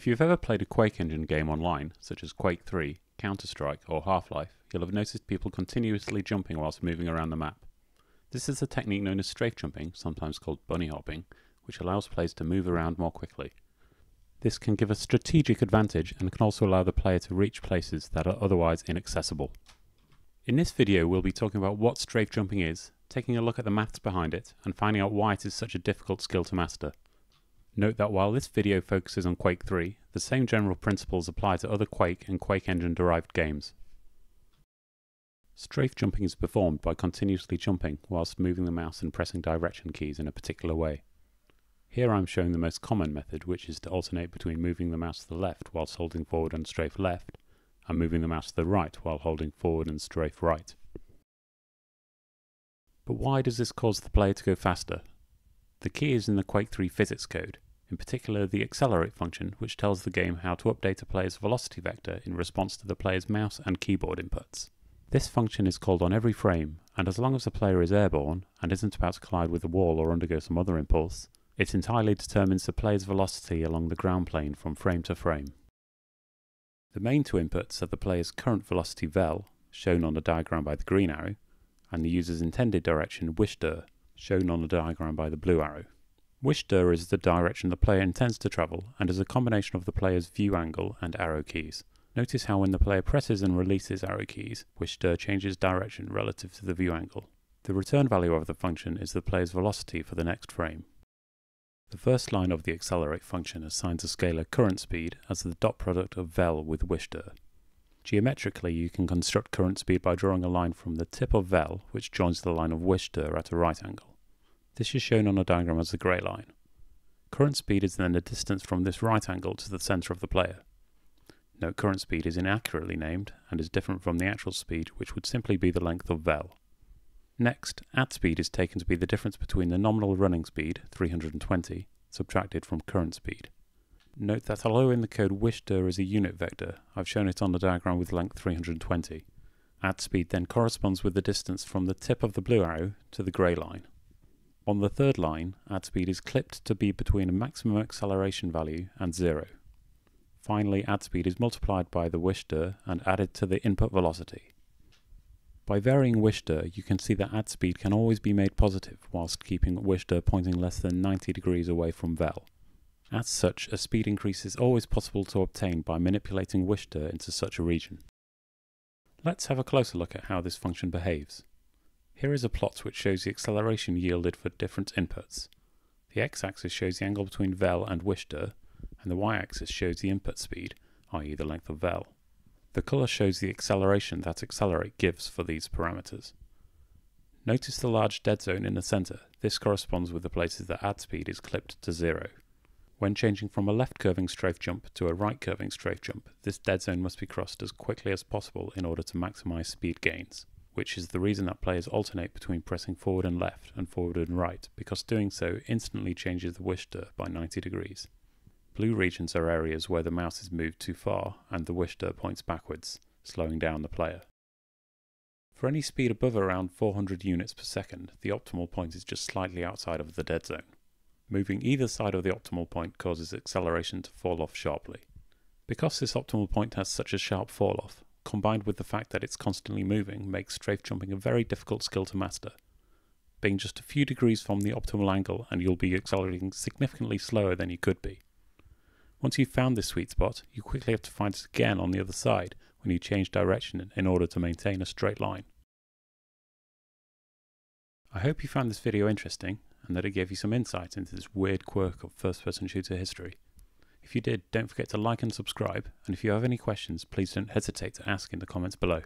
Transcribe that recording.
If you've ever played a Quake engine game online, such as Quake 3, Counter Strike, or Half Life, you'll have noticed people continuously jumping whilst moving around the map. This is a technique known as strafe jumping, sometimes called bunny hopping, which allows players to move around more quickly. This can give a strategic advantage and can also allow the player to reach places that are otherwise inaccessible. In this video we'll be talking about what strafe jumping is, taking a look at the maths behind it, and finding out why it is such a difficult skill to master. Note that while this video focuses on Quake 3, the same general principles apply to other Quake and Quake engine derived games. Strafe jumping is performed by continuously jumping whilst moving the mouse and pressing direction keys in a particular way. Here I'm showing the most common method which is to alternate between moving the mouse to the left whilst holding forward and strafe left and moving the mouse to the right while holding forward and strafe right. But why does this cause the player to go faster the key is in the Quake 3 physics code, in particular the accelerate function, which tells the game how to update a player's velocity vector in response to the player's mouse and keyboard inputs. This function is called on every frame, and as long as the player is airborne and isn't about to collide with a wall or undergo some other impulse, it entirely determines the player's velocity along the ground plane from frame to frame. The main two inputs are the player's current velocity vel, shown on the diagram by the green arrow, and the user's intended direction wishdir, shown on the diagram by the blue arrow. Wish dir is the direction the player intends to travel and is a combination of the player's view angle and arrow keys. Notice how when the player presses and releases arrow keys, wish dir changes direction relative to the view angle. The return value of the function is the player's velocity for the next frame. The first line of the accelerate function assigns a scalar current speed as the dot product of vel with wish dir. Geometrically, you can construct current speed by drawing a line from the tip of vel, which joins the line of wish dir at a right angle. This is shown on a diagram as the grey line. Current speed is then the distance from this right angle to the centre of the player. Note current speed is inaccurately named and is different from the actual speed which would simply be the length of vel. Next, add speed is taken to be the difference between the nominal running speed, 320, subtracted from current speed. Note that although in the code wishdir is a unit vector, I've shown it on the diagram with length 320. Add speed then corresponds with the distance from the tip of the blue arrow to the grey line. On the third line, add speed is clipped to be between a maximum acceleration value and zero. Finally, add speed is multiplied by the wishdir and added to the input velocity. By varying wishdir, you can see that add speed can always be made positive whilst keeping wishdir pointing less than 90 degrees away from vel. As such, a speed increase is always possible to obtain by manipulating wishdir into such a region. Let's have a closer look at how this function behaves. Here is a plot which shows the acceleration yielded for different inputs. The x-axis shows the angle between vel and wishdir, and the y-axis shows the input speed, i.e. the length of vel. The colour shows the acceleration that accelerate gives for these parameters. Notice the large dead zone in the centre. This corresponds with the places that add speed is clipped to zero. When changing from a left curving strafe jump to a right curving strafe jump, this dead zone must be crossed as quickly as possible in order to maximise speed gains which is the reason that players alternate between pressing forward and left and forward and right, because doing so instantly changes the wishdir by 90 degrees. Blue regions are areas where the mouse is moved too far and the wishdir points backwards, slowing down the player. For any speed above around 400 units per second, the optimal point is just slightly outside of the dead zone. Moving either side of the optimal point causes acceleration to fall off sharply. Because this optimal point has such a sharp fall off, combined with the fact that it's constantly moving, makes strafe jumping a very difficult skill to master. Being just a few degrees from the optimal angle and you'll be accelerating significantly slower than you could be. Once you've found this sweet spot, you quickly have to find it again on the other side when you change direction in order to maintain a straight line. I hope you found this video interesting and that it gave you some insight into this weird quirk of first-person shooter history. If you did, don't forget to like and subscribe, and if you have any questions, please don't hesitate to ask in the comments below.